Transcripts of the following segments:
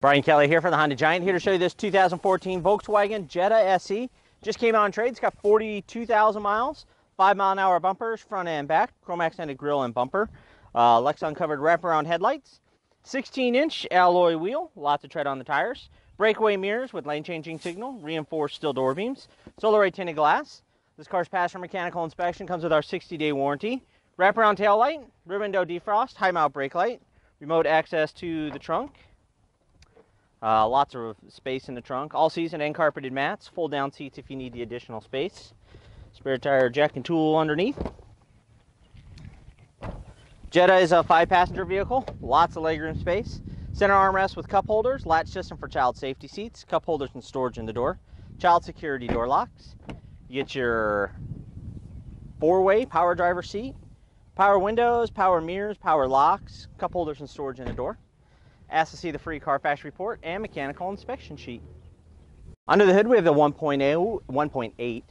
Brian Kelly here from the Honda Giant, here to show you this 2014 Volkswagen Jetta SE. Just came out on trade, it's got 42,000 miles, 5 mile an hour bumpers, front and back, chrome accented grille and bumper, uh, Lexan covered wraparound headlights, 16 inch alloy wheel, lots of tread on the tires, breakaway mirrors with lane changing signal, reinforced steel door beams, solar tinted glass. This car's passed our mechanical inspection, comes with our 60 day warranty, wraparound tail light, rear window defrost, high mount brake light, remote access to the trunk, uh, lots of space in the trunk. All season and carpeted mats. Fold down seats if you need the additional space. Spare tire jack and tool underneath. Jetta is a five passenger vehicle. Lots of legroom space. Center armrest with cup holders. Latch system for child safety seats. Cup holders and storage in the door. Child security door locks. You get your four way power driver seat. Power windows, power mirrors, power locks. Cup holders and storage in the door. Ask to see the free Carfax report and mechanical inspection sheet. Under the hood, we have the 1.8 1.8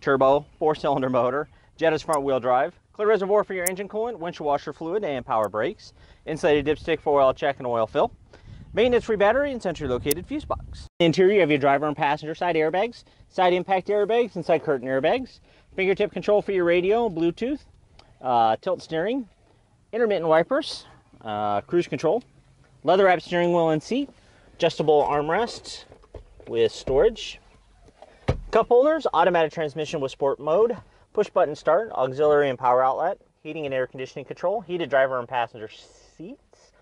turbo four-cylinder motor, Jetta's front-wheel drive, clear reservoir for your engine coolant, windshield washer fluid, and power brakes, insulated dipstick for oil check and oil fill, maintenance-free battery, and centrally located fuse box. Interior, you have your driver and passenger side airbags, side impact airbags, and side curtain airbags, fingertip control for your radio, Bluetooth, uh, tilt steering, intermittent wipers, uh, cruise control, leather wrap steering wheel and seat, adjustable armrests with storage, cup holders, automatic transmission with sport mode, push button start, auxiliary and power outlet, heating and air conditioning control, heated driver and passenger seats,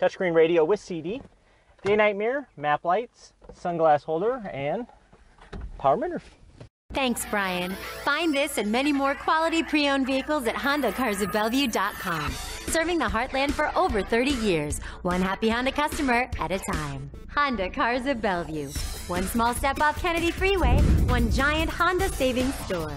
touchscreen radio with CD, day night mirror, map lights, sunglass holder, and power mirror. Thanks, Brian. Find this and many more quality pre owned vehicles at HondaCarsOfBellevue.com. Serving the heartland for over 30 years, one happy Honda customer at a time. Honda Cars of Bellevue. One small step off Kennedy Freeway, one giant Honda savings store.